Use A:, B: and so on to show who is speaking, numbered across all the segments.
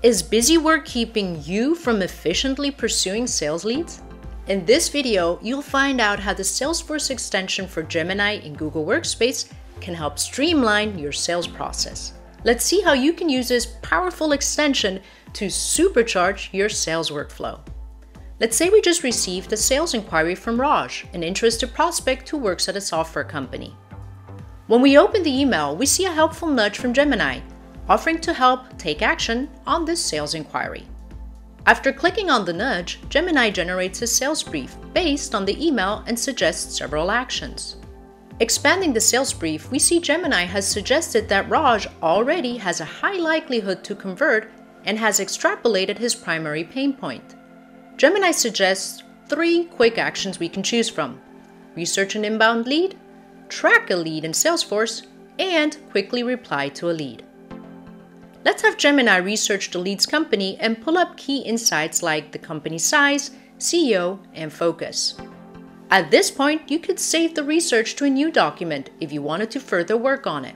A: Is busy work keeping you from efficiently pursuing sales leads? In this video, you'll find out how the Salesforce extension for Gemini in Google Workspace can help streamline your sales process. Let's see how you can use this powerful extension to supercharge your sales workflow. Let's say we just received a sales inquiry from Raj, an interested prospect who works at a software company. When we open the email, we see a helpful nudge from Gemini offering to help take action on this sales inquiry. After clicking on the nudge, Gemini generates a sales brief based on the email and suggests several actions. Expanding the sales brief, we see Gemini has suggested that Raj already has a high likelihood to convert and has extrapolated his primary pain point. Gemini suggests three quick actions we can choose from research an inbound lead, track a lead in Salesforce, and quickly reply to a lead. Let's have Gemini research the lead's company and pull up key insights like the company size, CEO, and focus. At this point, you could save the research to a new document if you wanted to further work on it.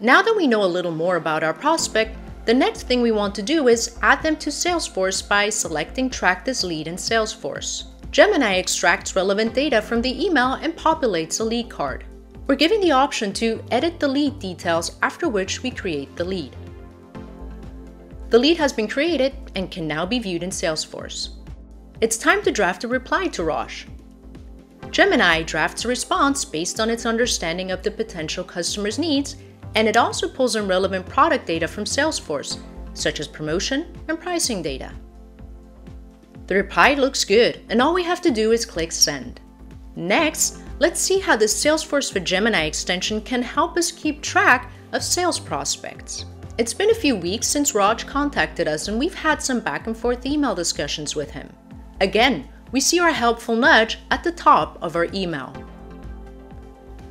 A: Now that we know a little more about our prospect, the next thing we want to do is add them to Salesforce by selecting Track this lead in Salesforce. Gemini extracts relevant data from the email and populates a lead card. We're given the option to edit the lead details after which we create the lead. The lead has been created and can now be viewed in Salesforce. It's time to draft a reply to Raj. Gemini drafts a response based on its understanding of the potential customer's needs, and it also pulls in relevant product data from Salesforce, such as promotion and pricing data. The reply looks good, and all we have to do is click Send. Next, let's see how the Salesforce for Gemini extension can help us keep track of sales prospects. It's been a few weeks since Raj contacted us and we've had some back and forth email discussions with him. Again, we see our helpful nudge at the top of our email.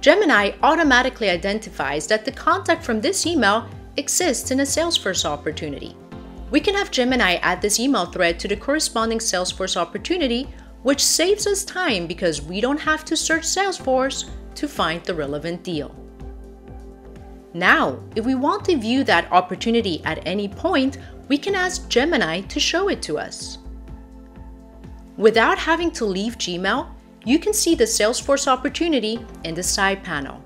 A: Gemini automatically identifies that the contact from this email exists in a Salesforce opportunity. We can have Gemini add this email thread to the corresponding Salesforce opportunity, which saves us time because we don't have to search Salesforce to find the relevant deal. Now, if we want to view that opportunity at any point, we can ask Gemini to show it to us. Without having to leave Gmail, you can see the Salesforce opportunity in the side panel.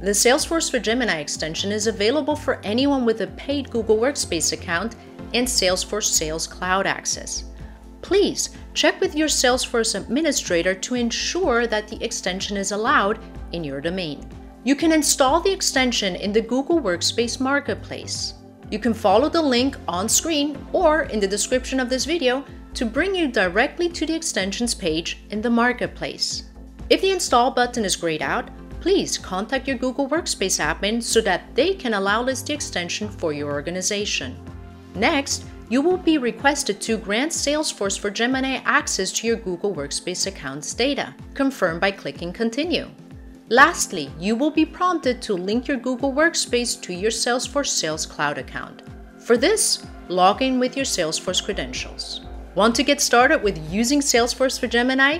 A: The Salesforce for Gemini extension is available for anyone with a paid Google Workspace account and Salesforce Sales Cloud access. Please check with your Salesforce administrator to ensure that the extension is allowed in your domain. You can install the extension in the Google Workspace Marketplace. You can follow the link on screen or in the description of this video to bring you directly to the extensions page in the Marketplace. If the install button is grayed out, please contact your Google Workspace admin so that they can allow list the extension for your organization. Next, you will be requested to grant Salesforce for Gemini access to your Google Workspace account's data. Confirm by clicking Continue. Lastly, you will be prompted to link your Google Workspace to your Salesforce Sales Cloud account. For this, log in with your Salesforce credentials. Want to get started with using Salesforce for Gemini?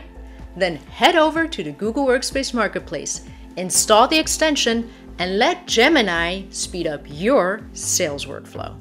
A: Then head over to the Google Workspace Marketplace, install the extension, and let Gemini speed up your sales workflow.